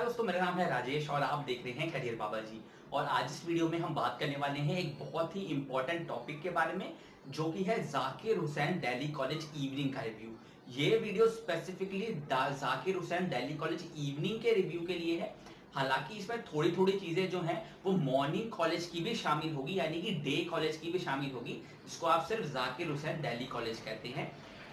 नमस्कार दोस्तों, मेरा नाम है राजेश और आप देख रहे हैं करियर बाबा जी। और आज इस वीडियो में हम बात करने वाले हैं एक बहुत ही इंपॉर्टेंट टॉपिक के बारे में, जो कि है जाकिर हुसैन दिल्ली कॉलेज इवनिंग का रिव्यू ये video specifically Zakir Hussain Delhi College Evening के रिव्यू के लिए है। हालाँकि इसमें थोड़ी थोड़ी चीज़ें जो हैं, वो मॉर्निंग कॉलेज की भी शामिल होगी, यानी कि डे कॉलेज की भी शामिल होगी, जिसको आप सिर्फ़ जाकिर हुसैन दिल्ली कॉलेज कहते हैं।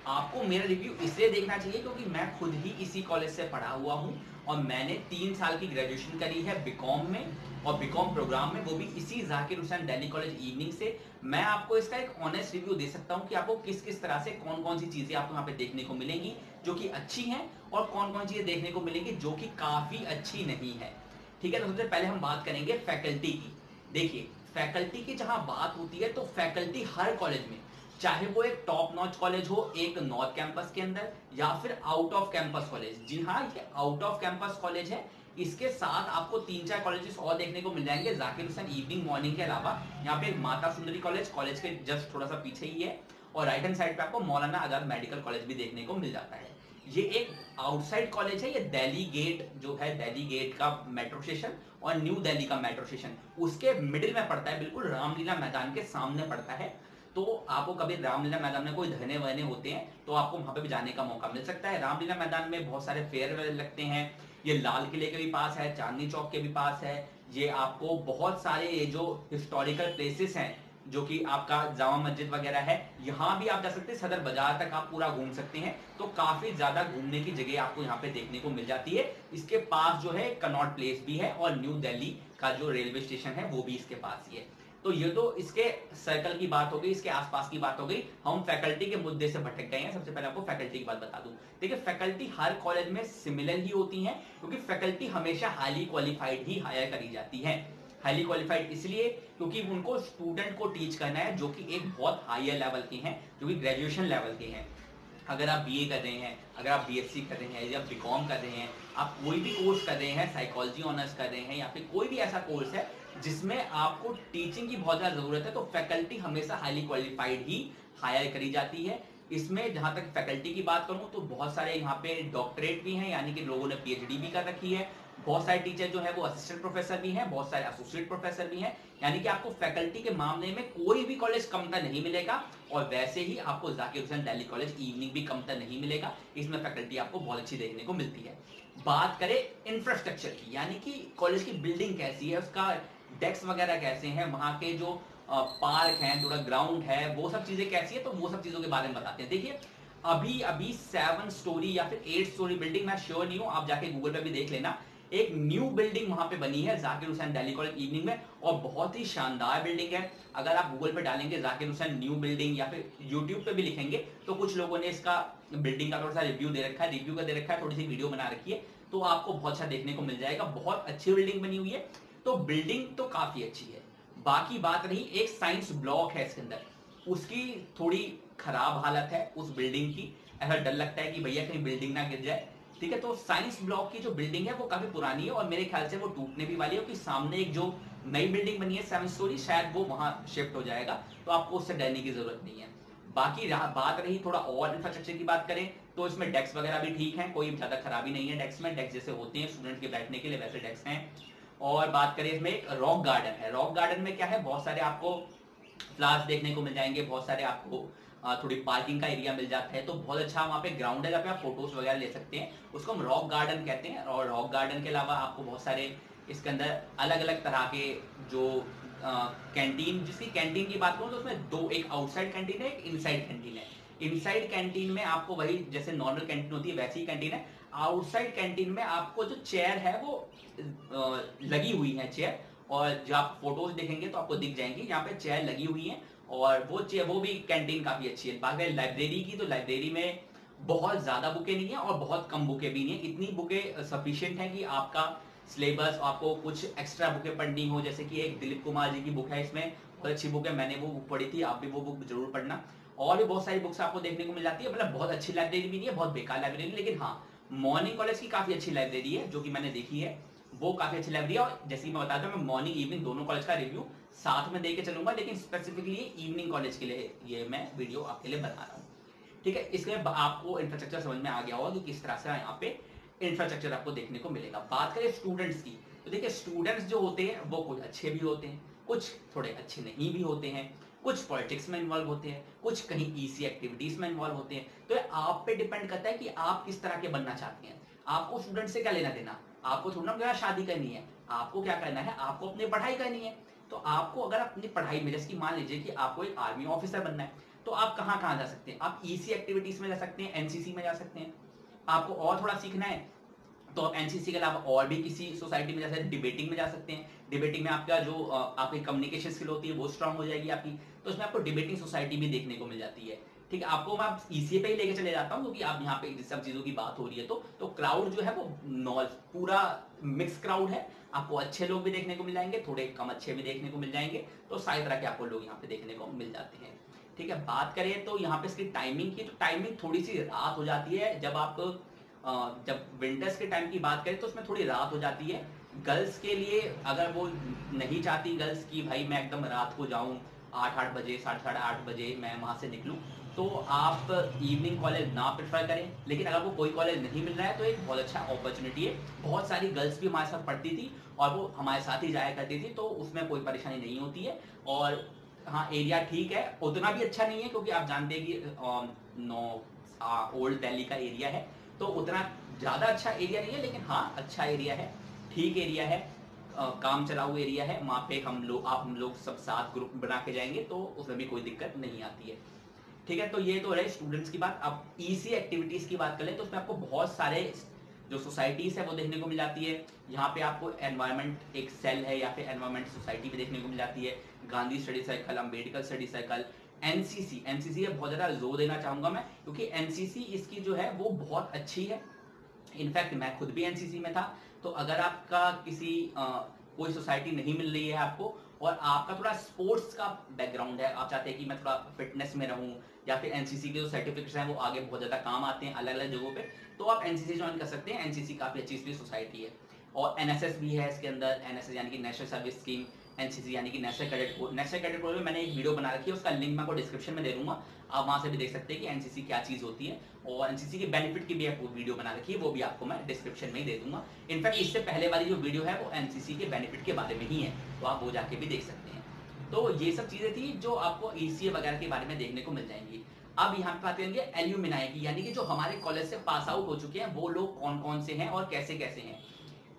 आपको मेरा रिव्यू इसलिए देखना चाहिए क्योंकि मैं खुद ही इसी कॉलेज से पढ़ा हुआ हूँ और मैंने तीन साल की ग्रेजुएशन करी है बीकॉम में और बीकॉम प्रोग्राम में, वो भी इसी जाकिर हुसैन दिल्ली कॉलेज इवनिंग से। मैं आपको इसका एक ऑनेस्ट रिव्यू दे सकता हूँ कि आपको किस किस तरह से कौन कौन सी चीज़ें आपको यहाँ पे देखने को मिलेंगी, जो कि अच्छी हैं और कौन कौन चीज़ें देखने को मिलेंगी जो कि काफ़ी अच्छी नहीं है। ठीक है तो सबसे पहले हम बात करेंगे फैकल्टी की। देखिए फैकल्टी की जहाँ बात होती है तो फैकल्टी हर कॉलेज में चाहे वो एक टॉप नॉच कॉलेज हो, एक नॉर्थ कैंपस के अंदर, या फिर आउट ऑफ़ कैंपस कॉलेज जी हाँ ये आउट ऑफ़ कैंपस कॉलेज है। इसके साथ आपको तीन चार कॉलेजेस और देखने को मिल जाएँगे। जाकिर हुसैन इवनिंग मॉर्निंग के अलावा यहाँ पे माता सुंदरी कॉलेज कॉलेज के जस्ट थोड़ा सा पीछे ही है। और राइट हैंड साइड पे आपको मौलाना आज़ाद मेडिकल कॉलेज भी देखने को मिल जाता है। ये एक आउटसाइड कॉलेज है, ये दिल्ली गेट जो है, दिल्ली गेट का मेट्रो स्टेशन और न्यू दिल्ली का मेट्रो स्टेशन उसके मिडिल में पड़ता है, बिल्कुल रामलीला मैदान के सामने पड़ता है। तो आपको कभी रामलीला मैदान में कोई धरने वहने होते हैं तो आपको वहाँ पे भी जाने का मौका मिल सकता है। रामलीला मैदान में बहुत सारे फेयर लगते हैं। ये लाल किले के भी पास है, चांदनी चौक के भी पास है। ये आपको बहुत सारे ये जो हिस्टोरिकल प्लेसेस हैं, जो कि आपका जामा मस्जिद वगैरह है, यहाँ भी आप जा सकते हैं। सदर बाज़ार तक आप पूरा घूम सकते हैं। तो काफ़ी ज़्यादा घूमने की जगह आपको यहाँ पे देखने को मिल जाती है। इसके पास जो है कनॉट प्लेस भी है और न्यू दिल्ली का जो रेलवे स्टेशन है, वो भी इसके पास ही है। तो ये तो इसके सर्कल की बात हो गई, इसके आसपास की बात हो गई। हम फैकल्टी के मुद्दे से भटक गए हैं। सबसे पहले आपको फैकल्टी की बात बता दूँ। देखिए फैकल्टी हर कॉलेज में सिमिलर ही होती है, क्योंकि फैकल्टी हमेशा हाईली क्वालिफाइड ही हायर करी जाती है। हाईली क्वालिफाइड इसलिए क्योंकि उनको स्टूडेंट को टीच करना है, जो कि एक बहुत हायर लेवल के हैं, जो कि ग्रेजुएशन लेवल के हैं। अगर आप बीए कर रहे हैं, अगर आप बीएससी कर रहे हैं, या बीकॉम कर रहे हैं, आप कोई भी कोर्स कर रहे हैं साइकोलॉजी ऑनर्स कर रहे हैं, या फिर कोई भी ऐसा कोर्स है जिसमें आपको टीचिंग की बहुत ज़्यादा ज़रूरत है तो फैकल्टी हमेशा हाईली क्वालिफाइड ही हायर करी जाती है। इसमें जहाँ तक फैकल्टी की बात करूँ तो बहुत सारे यहाँ पे डॉक्टरेट भी हैं, यानी कि लोगों ने पीएचडी भी कर रखी है। बहुत सारे टीचर जो है, वो असिस्टेंट प्रोफेसर भी हैं, बहुत सारे एसोसिएट प्रोफेसर भी हैं। यानी कि आपको फैकल्टी के मामले में कोई भी कॉलेज कमतर नहीं मिलेगा, और वैसे ही आपको जाकिर हुसैन दिल्ली कॉलेज इवनिंग भी कमतर नहीं मिलेगा। इसमें फैकल्टी आपको बहुत अच्छी देखने को मिलती है। बात करें इंफ्रास्ट्रक्चर की, यानी कि कॉलेज की बिल्डिंग कैसी है, उसका डेस्क वगैरह कैसे हैं? वहाँ के जो पार्क हैं थोड़ा ग्राउंड है, वो सब चीज़ें कैसी है? तो वो सब चीज़ों के बारे में बताते हैं। देखिए, अभी अभी सेवन स्टोरी या फिर एट स्टोरी बिल्डिंग मैं श्योर नहीं हूँ, आप जाके गूगल पे भी देख लेना। एक न्यू बिल्डिंग वहाँ पे बनी है जाकिर हुसैन दिल्ली कॉलेज इवनिंग में, और बहुत ही शानदार बिल्डिंग है। अगर आप गूगल पे डालेंगे जाकिर हुसैन न्यू बिल्डिंग या फिर यूट्यूब पे भी लिखेंगे तो कुछ लोगों ने इसका बिल्डिंग का थोड़ा सा रिव्यू दे रखा है रिव्यू का दे रखा है, थोड़ी सी वीडियो बना रखी है तो आपको बहुत अच्छा देखने को मिल जाएगा। बहुत अच्छी बिल्डिंग बनी हुई है। तो बिल्डिंग तो काफ़ी अच्छी है। बाकी बात रही एक साइंस ब्लॉक है इसके अंदर। उसकी थोड़ी खराब हालत है उस बिल्डिंग की। ऐसा डर लगता है कि भैया कहीं बिल्डिंग ना गिर जाए। ठीक है तो साइंस ब्लॉक की जो बिल्डिंग है वो काफ़ी पुरानी है और मेरे ख्याल से वो टूटने भी वाली है क्योंकि सामने एक जो नई बिल्डिंग बनी है सेवन स्टोरी शायद वो वहाँ शिफ्ट हो जाएगा। तो आपको उससे डरने की ज़रूरत नहीं है। बाकी बात रही थोड़ा और इंफ्रास्ट्रक्चर की बात करें तो इसमें डेस्क वगैरह भी ठीक है, कोई ज़्यादा खराबी नहीं है डेस्क में। डेस्क जैसे होते हैं स्टूडेंट के बैठने के लिए, वैसे डेस्क हैं। और बात करें इसमें एक रॉक गार्डन है। रॉक गार्डन में क्या है? बहुत सारे आपको फ्लावर्स देखने को मिल जाएँगे, बहुत सारे आपको थोड़ी पार्किंग का एरिया मिल जाता है। तो बहुत अच्छा वहाँ पे ग्राउंड है, जहाँ पे आप फ़ोटोज़ वगैरह ले सकते हैं। उसको हम रॉक गार्डन कहते हैं और रॉक गार्डन के अलावा आपको बहुत सारे इसके अंदर अलग अलग तरह के जो कैंटीन जिसकी कैंटीन की बात करूँ तो उसमें दो, एक आउटसाइड कैंटीन है, एक इनसाइड कैंटीन है। इनसाइड कैंटीन में आपको वही जैसे नॉर्मल कैंटीन होती है, वैसी कैंटीन है। आउटसाइड कैंटीन में आपको जो चेयर है वो लगी हुई है चेयर, और जब आप फ़ोटोज़ देखेंगे तो आपको दिख जाएँगे, यहाँ पे चेयर लगी हुई है, और वो चेयर, वो भी कैंटीन काफ़ी अच्छी है। बाकी लाइब्रेरी की तो लाइब्रेरी में बहुत ज़्यादा बुके नहीं है और बहुत कम बुके भी नहीं है। इतनी बुके सफिशियंट है कि आपका सिलेबस आपको कुछ एक्स्ट्रा बुकें पढ़नी हो, जैसे कि एक दिलीप कुमार जी की बुक है, इसमें बहुत अच्छी बुक है, मैंने वो बुक पढ़ी थी, आप भी वो बुक ज़रूर पढ़ना। और भी बहुत सारी बुक्स आपको देखने को मिल जाती है मतलब बहुत अच्छी लाइब्रेरी भी नहीं है, बहुत बेकार लाइब्रेरी लेकिन हाँ मॉर्निंग कॉलेज की काफ़ी अच्छी लाइब्रेरी है, जो कि मैंने देखी है। वो काफ़ी अच्छी लाइब्रेरी है और जैसे मैं बताता हूँ, मैं मॉर्निंग इवनिंग दोनों कॉलेज का रिव्यू साथ में देके चलूँगा, लेकिन स्पेसिफिकली इवनिंग कॉलेज के लिए ये मैं वीडियो आपके लिए बना रहा हूँ। ठीक है? इसके आपको इंफ्रास्ट्रक्चर समझ में आ गया होगा कि किस तरह से यहाँ पे इंफ्रास्ट्रक्चर आपको देखने को मिलेगा। बात करें स्टूडेंट्स की तो देखिए स्टूडेंट्स जो होते हैं, वो कुछ अच्छे भी होते हैं, कुछ थोड़े अच्छे नहीं भी होते हैं। कुछ पॉलिटिक्स में इन्वॉल्व होते हैं, कुछ कहीं ईसी एक्टिविटीज़ में इन्वॉल्व होते हैं। तो आप पे डिपेंड करता है कि आप किस तरह के बनना चाहते हैं। आपको स्टूडेंट से क्या लेना देना? आपको थोड़ा ना शादी करनी है। आपको क्या करना है? आपको अपनी पढ़ाई करनी है। तो आपको अगर अपनी पढ़ाई में, जैसे मान लीजिए कि आपको एक आर्मी ऑफिसर बनना है तो आप कहाँ कहाँ जा सकते हैं? आप ईसी एक्टिविटीज़ में जा सकते हैं एनसीसी में जा सकते हैं। आपको और थोड़ा सीखना है तो आप एनसीसी के अलावा और भी किसी सोसाइटी में, जैसे डिबेटिंग में जा सकते हैं। डिबेटिंग में आपका जो आपकी कम्युनिकेशन स्किल होती है, वो स्ट्रांग हो जाएगी आपकी। तो उसमें आपको डिबेटिंग सोसाइटी भी देखने को मिल जाती है। ठीक है, आपको मैं ईसीए पे ही लेके चले जाता हूँ, क्योंकि आप यहाँ पे सब चीज़ों की बात हो रही है। तो तो क्राउड जो है वो नॉल पूरा मिक्स क्राउड है। आपको अच्छे लोग भी देखने को मिल जाएँगे, थोड़े कम अच्छे भी देखने को मिल जाएँगे। तो सारी तरह के आपको लोग यहाँ पे देखने को मिल जाते हैं। ठीक है, बात करें तो यहाँ पे इसकी टाइमिंग की तो टाइमिंग थोड़ी सी रात हो जाती है। जब आप जब विंटर्स के टाइम की बात करें तो उसमें थोड़ी रात हो जाती है। गर्ल्स के लिए अगर वो नहीं चाहती गर्ल्स की, भाई, मैं एकदम रात को जाऊँ आठ आठ बजे, साढ़े साढ़े आठ बजे मैं वहाँ से निकलूं। तो आप इवनिंग कॉलेज ना प्रेफर करें, लेकिन अगर वो कोई कॉलेज नहीं मिल रहा है तो एक बहुत अच्छा अपॉर्चुनिटी है। बहुत सारी गर्ल्स भी हमारे साथ पढ़ती थी और वो हमारे साथ ही जाया करती थी तो उसमें कोई परेशानी नहीं होती है। और हाँ एरिया ठीक है, उतना भी अच्छा नहीं है, क्योंकि आप जानते हैं कि नो ओल्ड दिल्ली का एरिया है तो उतना ज़्यादा अच्छा एरिया नहीं है, लेकिन हाँ अच्छा एरिया है, ठीक एरिया है। काम चलाऊ एरिया है, वहाँ पे हम लोग आप, हम लोग सब साथ ग्रुप बना के जाएँगे तो उसमें भी कोई दिक्कत नहीं आती है। ठीक है तो ये तो रहे स्टूडेंट्स की बात। अब ईसी एक्टिविटीज़ की बात करें तो उसमें आपको बहुत सारे जो सोसाइटीज है, वो देखने को मिल जाती है। यहाँ पे आपको एनवायरमेंट एक सेल है, या फिर एनवायरमेंट सोसाइटी भी देखने को मिल जाती है। Gandhi study circle Ambedkar study circle NCC NCC है बहुत ज़्यादा ज़ोर देना चाहूँगा मैं, क्योंकि एनसीसी इसकी जो है, वो बहुत अच्छी है। इनफैक्ट मैं खुद भी एनसीसी में था। तो अगर आपका किसी आ, कोई सोसाइटी नहीं मिल रही है आपको और आपका थोड़ा स्पोर्ट्स का बैकग्राउंड है आप चाहते हैं कि मैं थोड़ा फिटनेस में रहूँ या फिर एनसीसी के जो सर्टिफिकेट्स हैं वो आगे बहुत ज़्यादा काम आते हैं अलग अलग जगहों पे तो आप एनसीसी ज्वाइन कर सकते हैं। एनसीसी काफ़ी अच्छी सोसाइटी है। और एनएसएस भी है इसके अंदर। एनएसएस यानी कि नेशनल सर्विस स्कीम एनसीसी यानी कि national cadet corps national cadet corps में मैंने एक वीडियो बना रखी है, उसका लिंक मैं आपको डिस्क्रिप्शन में दे दूँगा। आप वहाँ से भी देख सकते हैं कि एनसीसी क्या चीज़ होती है और एनसीसी के बेनिफिट की भी वीडियो बना रखी है, वो भी आपको मैं डिस्क्रिप्शन में ही दे दूँगा। इनफैक्ट इससे पहले वाली जो वीडियो है, वो एनसीसी के बेनिफिट के बारे में ही है तो आप वो जाके भी देख सकते हैं। तो ये सब चीज़ें थी जो आपको ईसीए वगैरह के बारे में देखने को मिल जाएँगी। अब यहाँ पे बात करेंगे एल्यूमिनाई की, यानी कि जो हमारे कॉलेज से पास आउट हो चुके हैं, वो लोग कौन कौन से हैं और कैसे कैसे हैं?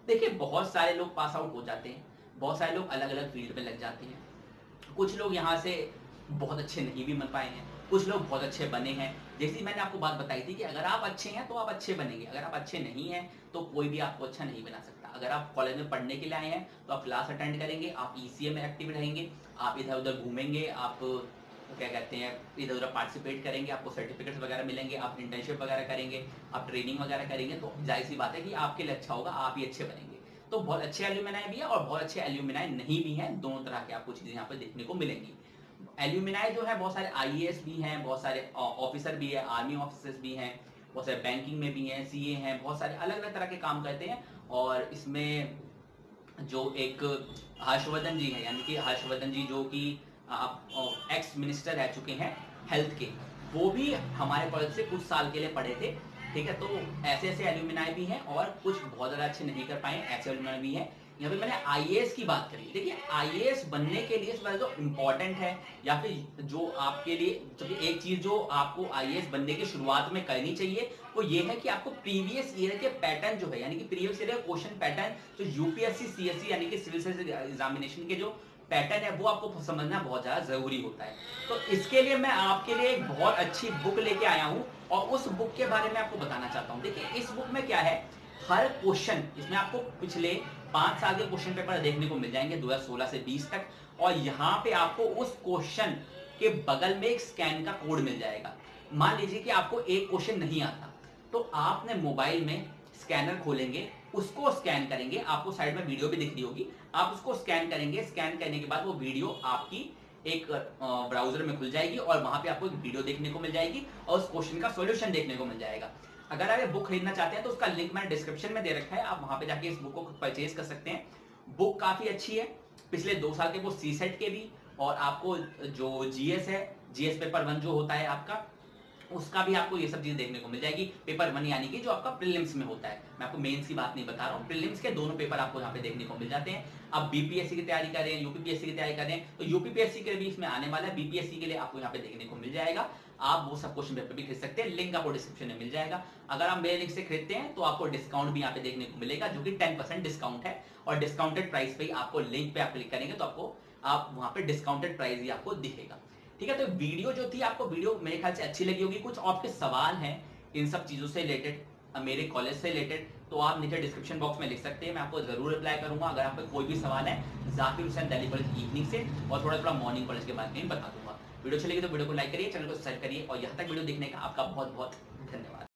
देखिए, बहुत सारे लोग पास आउट हो जाते हैं। बहुत सारे लोग अलग अलग फ़ील्ड में लग जाते हैं। कुछ लोग यहाँ से बहुत अच्छे नहीं भी बन पाए हैं। कुछ लोग बहुत अच्छे बने हैं। जैसी मैंने आपको बात बताई थी कि अगर आप अच्छे हैं तो आप अच्छे बनेंगे। अगर आप अच्छे नहीं हैं तो कोई भी आपको अच्छा नहीं बना सकता। अगर आप कॉलेज में पढ़ने के लिए आए हैं तो आप क्लास अटेंड करेंगे, आप ईसीए में एक्टिव रहेंगे, आप इधर उधर घूमेंगे, आप, क्या कहते हैं इधर उधर पार्टिसिपेट करेंगे, आपको सर्टिफिकेट्स वगैरह मिलेंगे, आप इंटर्नशिप वगैरह करेंगे, आप ट्रेनिंग वगैरह करेंगे तो ज़ाहिर सी बात है कि आपके लिए अच्छा होगा, आप ही अच्छे बनेंगे। तो बहुत अच्छे एल्यूमिनाई भी है और बहुत अच्छे एल्यूमिनाई नहीं भी हैं। दोनों तरह के आपको चीज़ें यहाँ पे देखने को मिलेंगी। एल्यूमिनाई जो है, बहुत सारे आईएएस भी हैं, बहुत सारे ऑफिसर भी है आर्मी ऑफिसर्स भी हैं, बहुत सारे बैंकिंग में भी हैं सीए हैं, बहुत सारे अलग अलग तरह के काम करते हैं और इसमें जो एक हर्षवर्धन जी है, यानी कि हर्षवर्धन जी जो कि आप एक्स मिनिस्टर रह चुके हैं हेल्थ के, वो भी हमारे कॉलेज से कुछ साल के लिए पढ़े थे। ठीक है? तो ऐसे ऐसे एल्यूमिनाई भी हैं और कुछ बहुत ज़्यादा अच्छे नहीं कर पाए, ऐसे एल्यूमिनाई भी हैं। यहाँ पे मैंने आईएएस की बात करी। देखिए आईएएस बनने के लिए जो इम्पोर्टेंट है या फिर जो आपके लिए जो एक चीज़ जो आपको आईएएस बनने की शुरुआत में करनी चाहिए, वो ये है कि आपको प्रीवियस ईयर के पैटर्न जो है, यानी कि प्रीवियस ईयर क्वेश्चन पैटर्न जो यूपीएससी सीएससी यानी कि सिविल सर्विस एग्जामिनेशन के जो पैटर्न है, वो आपको समझना बहुत ज़्यादा ज़रूरी होता है। तो इसके लिए मैं आपके लिए एक बहुत अच्छी बुक लेके आया हूँ। और उस बुक के बारे में आपको बताना चाहता हूँ। देखिए, इस बुक में क्या है? हर क्वेश्चन इसमें आपको पिछले पाँच साल के क्वेश्चन पेपर देखने को मिल जाएँगे 2016 से 20 तक। और यहाँ पे आपको उस क्वेश्चन के बगल में एक स्कैन का कोड मिल जाएगा। मान लीजिए कि आपको एक क्वेश्चन नहीं आता तो आपने मोबाइल में स्कैनर खोलेंगे, उसको स्कैन करेंगे। आपको साइड में वीडियो भी दिख रही होगी। आप उसको स्कैन करेंगे स्कैन करने के बाद वो वीडियो आपकी एक ब्राउज़र में खुल जाएगी और वहाँ पे आपको एक वीडियो देखने को मिल जाएगी और उस क्वेश्चन का सॉल्यूशन देखने को मिल जाएगा। अगर आप ये बुक खरीदना चाहते हैं तो उसका लिंक मैंने डिस्क्रिप्शन में दे रखा है। आप वहाँ पे जाके इस बुक को परचेज कर सकते हैं। बुक काफ़ी अच्छी है। पिछले दो साल के वो सी सेट के भी और आपको जो जीएस है जीएस पेपर वन जो होता है आपका उसका भी आपको ये सब चीज़ देखने को मिल जाएगी पेपर वन यानी कि जो आपका प्रीलिम्स में होता है। मैं आपको मेंस की बात नहीं बता रहा हूँ। प्रीलिम्स के दोनों पेपर आपको यहाँ पे देखने को मिल जाते हैं। अब बीपीएससी की तैयारी कर रहे हैं यूपीपीएससी की तैयारी कर रहे हैं तो यूपीपीएससी के भी इसमें आने वाला है। बीपीएससी के लिए आपको यहाँ पे देखने को मिल जाएगा। आप वो सब क्वेश्चन पेपर भी खरीद सकते हैं। लिंक आपको डिस्क्रिप्शन में मिल जाएगा। अगर आप मेरे लिंक से खरीदते हैं तो आपको डिस्काउंट भी यहाँ पे देखने को मिलेगा, जो कि टेन परसेंट डिस्काउंट है। और डिस्काउंटेड प्राइस पे आपको लिंक पे आप क्लिक करेंगे तो आपको, आप वहाँ पे डिस्काउंटेड प्राइस ही आपको दिखेगा। ठीक है तो वीडियो जो थी, आपको वीडियो मेरे ख्याल से अच्छी लगी होगी। कुछ आपके सवाल हैं, इन सब चीज़ों से रिलेटेड मेरे कॉलेज से रिलेटेड तो आप नीचे डिस्क्रिप्शन बॉक्स में लिख सकते हैं। मैं आपको ज़रूर रिप्लाई करूँगा, अगर आपको कोई भी सवाल है, जाकिर हुसैन दिल्ली कॉलेज इवनिंग से, और थोड़ा थोड़ा मॉर्निंग कॉलेज के बारे में बता दूँगा। वीडियो चलेगी लगी तो वीडियो को लाइक करिए, चैनल को सब्सक्राइब करिए, और यहाँ तक वीडियो देखने का आपका बहुत बहुत धन्यवाद।